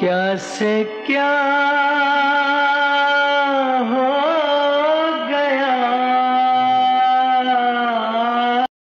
क्या से क्या